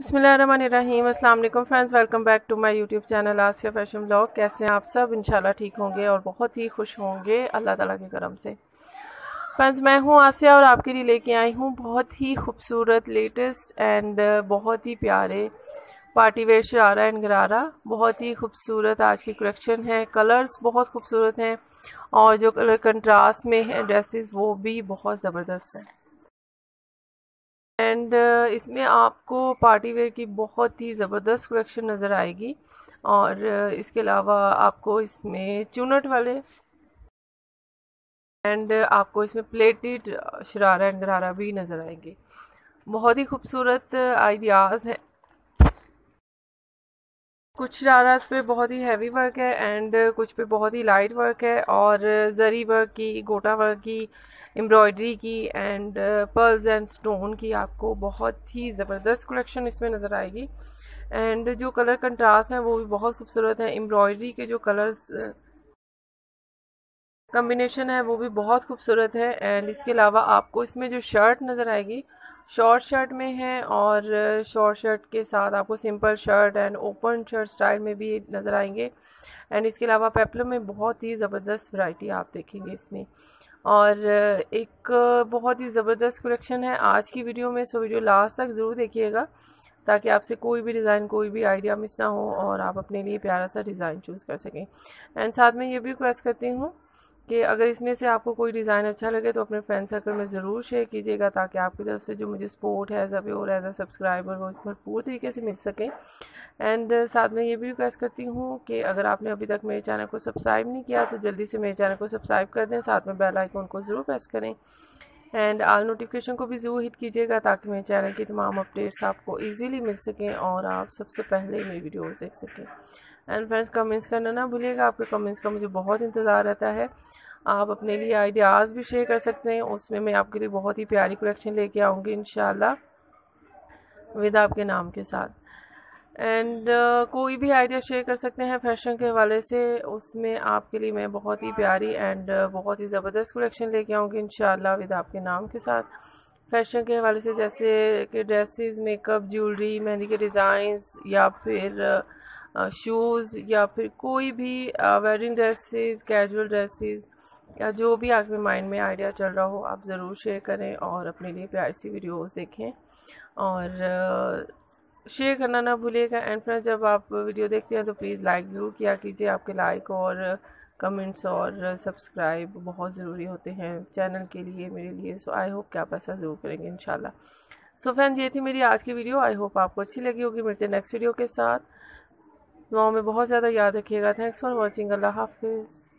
बसमीम अल्लाम friends, welcome back to my YouTube channel Asiya fashion blog. कैसे हैं आप सब? इंशाल्लाह ठीक होंगे और बहुत ही खुश होंगे, अल्लाह ताला के करम से। फ्रेंड्स, मैं हूँ आसिया और आपके लिए लेके आई हूँ बहुत ही खूबसूरत लेटेस्ट एंड बहुत ही प्यारे पार्टी वेयर शरारा एंड गरारा। बहुत ही खूबसूरत आज की कलेक्शन है। कलर्स बहुत खूबसूरत हैं और जो कलर कंट्रास्ट में है ड्रेसेस, वो भी बहुत ज़बरदस्त हैं। एंड uh, इसमें आपको पार्टी वेयर की बहुत ही ज़बरदस्त कलेक्शन नज़र आएगी। और uh, इसके अलावा आपको इसमें चूनट वाले एंड uh, आपको इसमें प्लेटेड शरारा एंड गरारा भी नज़र आएँगे। बहुत ही खूबसूरत आइडियाज़ हैं। कुछ शरारास पे बहुत ही हैवी वर्क है एंड कुछ पे बहुत ही लाइट वर्क है और जरी वर्क की गोटा वर्क की एम्ब्रॉयडरी की एंड पर्ल्स एंड स्टोन की आपको बहुत ही ज़बरदस्त कलेक्शन इसमें नज़र आएगी। एंड जो कलर कंट्रास्ट हैं वो भी बहुत खूबसूरत है। एम्ब्रॉयडरी के जो कलर्स कम्बिनेशन है वो भी बहुत खूबसूरत है। एंड इसके अलावा आपको इसमें जो शर्ट नज़र आएगी शॉर्ट शर्ट में है और शॉर्ट शर्ट के साथ आपको simple shirt and open shirt style में भी नज़र आएँगे। एंड इसके अलावा पेपलम में बहुत ही ज़बरदस्त वैरायटी आप देखेंगे इसमें। और एक बहुत ही ज़बरदस्त कलेक्शन है आज की वीडियो में, सो वीडियो लास्ट तक ज़रूर देखिएगा ताकि आपसे कोई भी डिज़ाइन, कोई भी आइडिया मिस ना हो और आप अपने लिए प्यारा सा डिज़ाइन चूज़ कर सकें। एंड साथ में ये भी रिक्वेस्ट करती हूँ कि अगर इसमें से आपको कोई डिज़ाइन अच्छा लगे तो अपने फ्रेंड सर्कल में ज़रूर शेयर कीजिएगा ताकि आपकी तरफ़ से जो मुझे सपोर्ट है as a viewer as a subscriber वो भरपूर तरीके से मिल सके। एंड साथ में ये भी रिक्वेस्ट करती हूँ कि अगर आपने अभी तक मेरे चैनल को सब्सक्राइब नहीं किया तो जल्दी से मेरे चैनल को सब्सक्राइब कर दें, साथ में बेल को ज़रूर प्रेस करें। एंड आल नोटिफिकेशन को भी ज़रूर हिट कीजिएगा ताकि मेरे चैनल की तमाम अपडेट्स आपको ईजीली मिल सकें और आप सबसे पहले मेरी वीडियोज़ देख सकें। एंड फ्रेंड्स कमेंट्स करना ना भूलिएगा, आपके कमेंट्स का मुझे बहुत इंतज़ार रहता है। आप अपने लिए आइडियाज़ भी शेयर कर सकते हैं, उसमें मैं आपके लिए बहुत ही प्यारी कलेक्शन लेके आऊँगी इन विद आपके नाम के साथ। एंड uh, कोई भी आइडिया शेयर कर सकते हैं फ़ैशन के हवाले से। उसमें आपके लिए मैं बहुत ही प्यारी एंड uh, बहुत ही ज़बरदस्त कलेक्शन लेके आऊँगी इन विद आपके नाम के साथ। फ़ैशन के हवाले से जैसे कि ड्रेसेस मेकअप ज्वेलरी मेहंदी के डिज़ाइंस या फिर शूज़ uh, या फिर कोई भी वेडिंग ड्रेसेस कैजुअल ड्रेसेस या जो भी आपके माइंड में आइडिया चल रहा हो आप ज़रूर शेयर करें और अपने लिए प्यारी सी वीडियोस देखें। और शेयर करना ना भूलिएगा। एंड फ्रेंड्स जब आप वीडियो देखते हैं तो प्लीज़ लाइक ज़रूर किया कीजिए। आपके लाइक और कमेंट्स और सब्सक्राइब बहुत ज़रूरी होते हैं चैनल के लिए, मेरे लिए। सो आई होप कि आप ऐसा ज़रूर करेंगे इन सो फ्रेंड्स ये थी मेरी आज की वीडियो आई होप आपको अच्छी लगी होगी। मिलते नेक्स्ट वीडियो के साथ। दुआओं में बहुत ज़्यादा याद रखिएगा। थैंक्स फॉर वॉचिंग अल्लाह हाफिज़।